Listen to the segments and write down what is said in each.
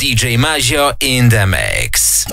DJ Maggio in the mix.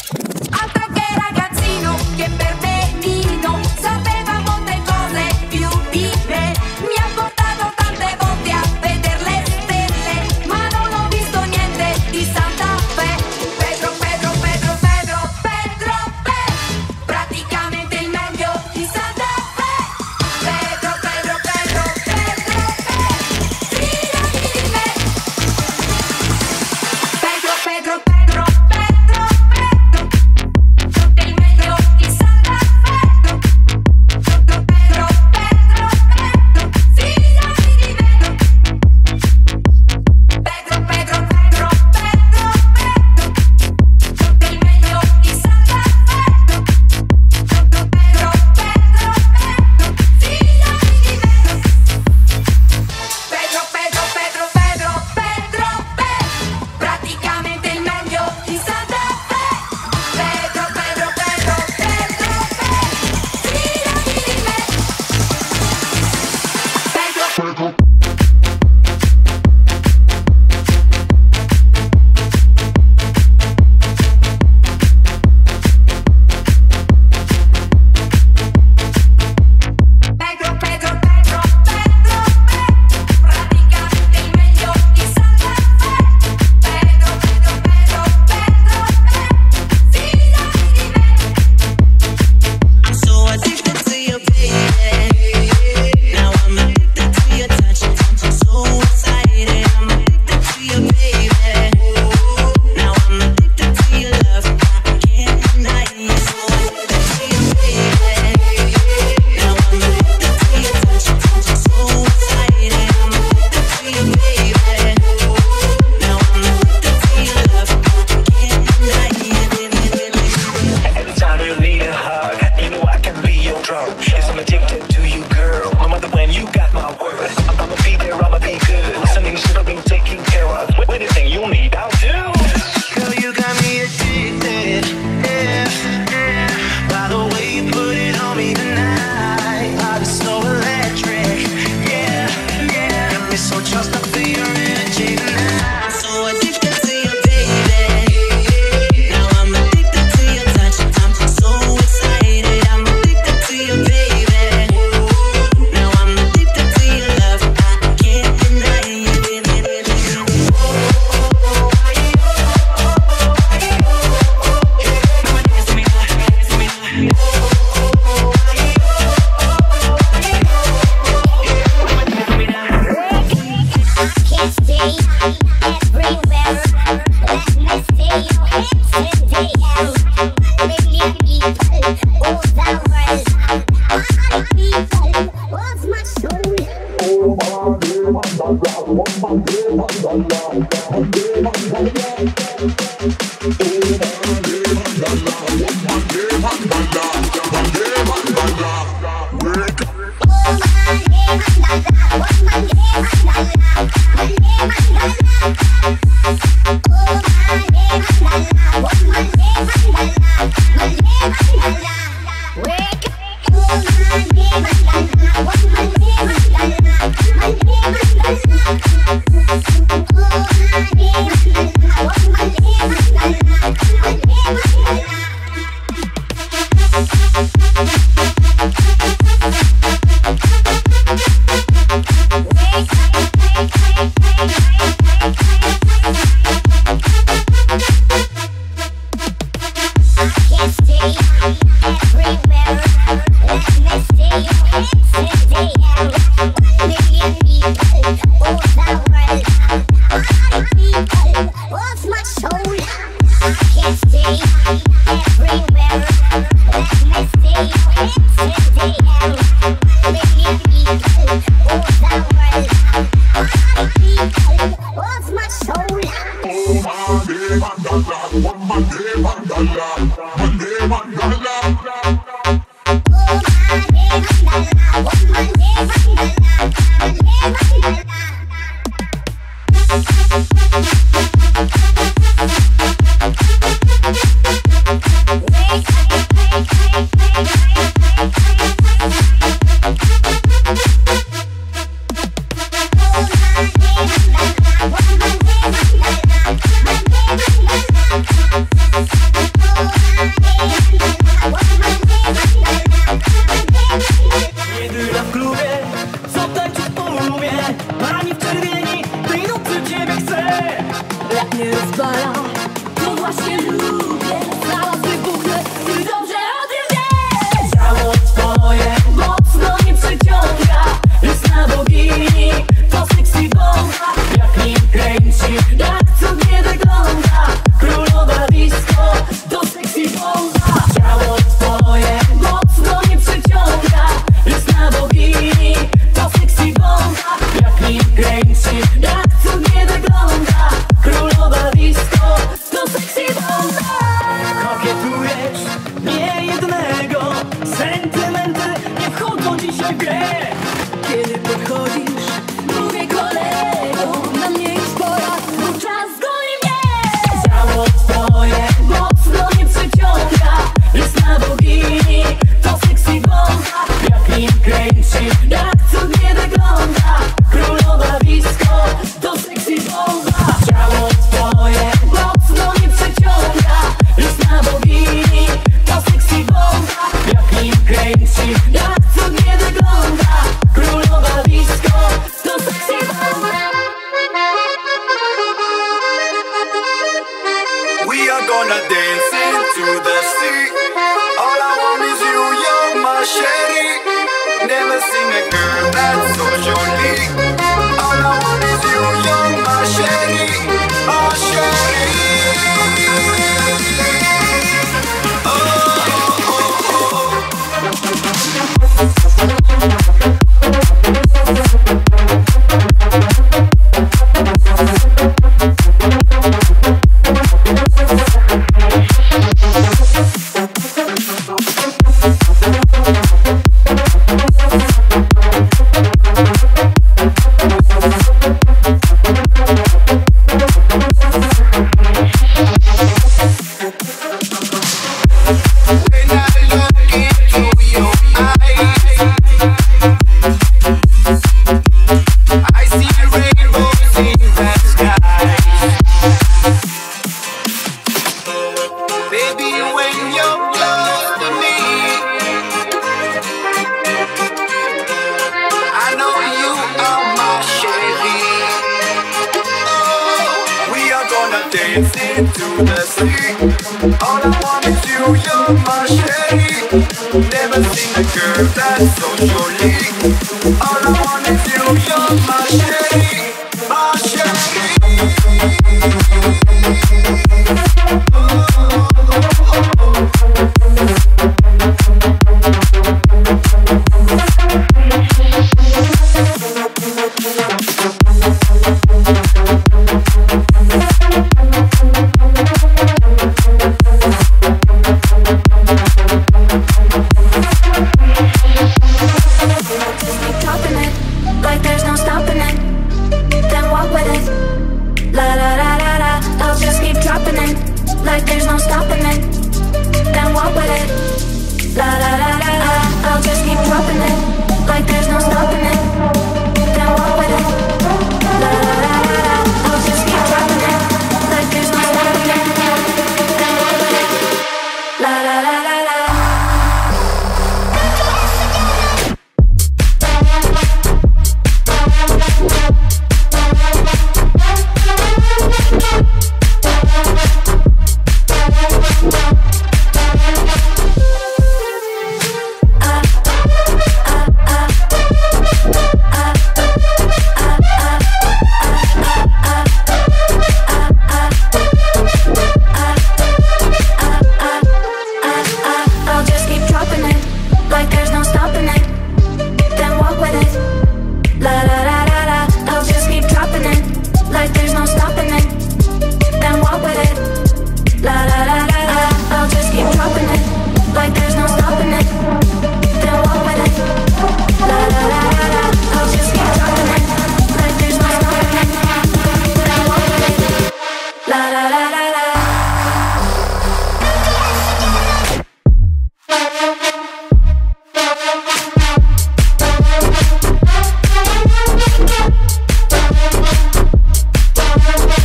going down. can't. Voilà. danced into the sea All I want is you, you're my shade. Never seen a girl that's so surely. All I want is you, you're my shade. My shade.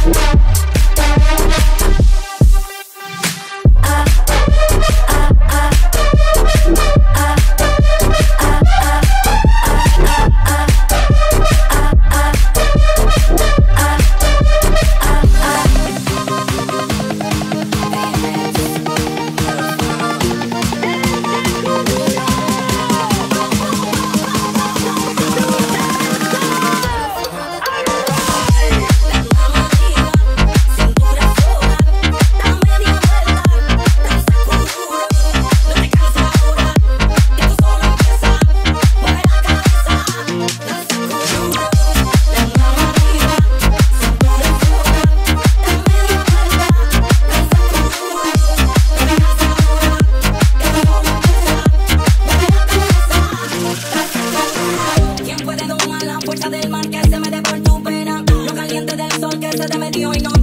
Thank you ain't no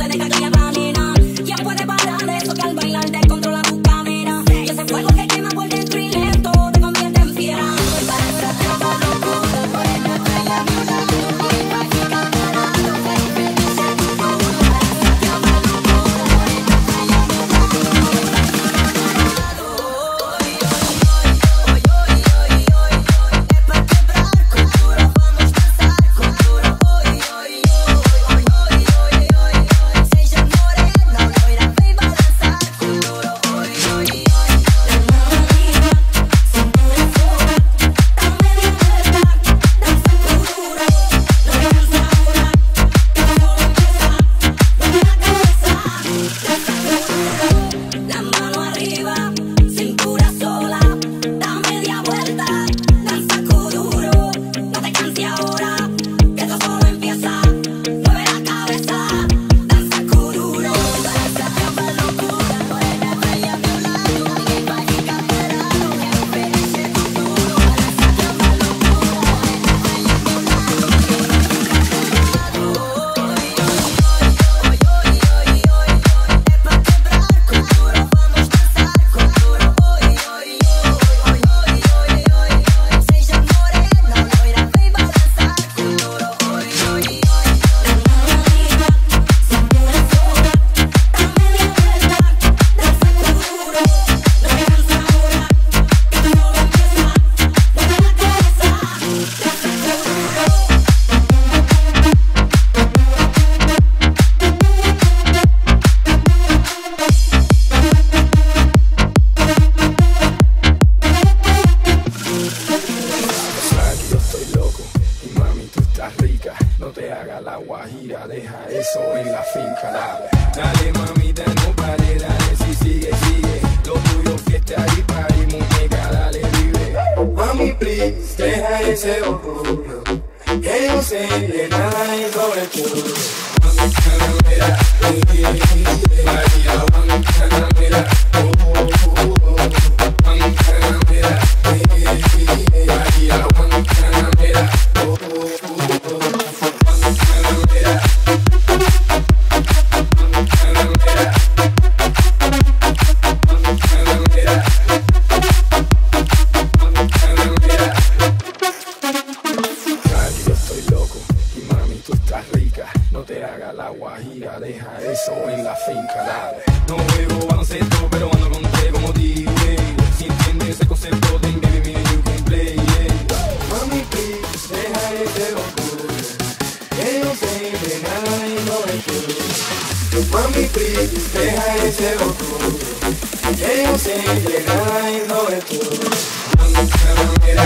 baloncesto, pero ando contigo como DJ. Si entiendes el concepto, then baby, me you can play. yeah. Mami, please, deja ese orgullo. Que yo sé que nada es lo de tú. Mami, please, deja ese orgullo. Que yo sé que nada es lo de tú. Mami, mira,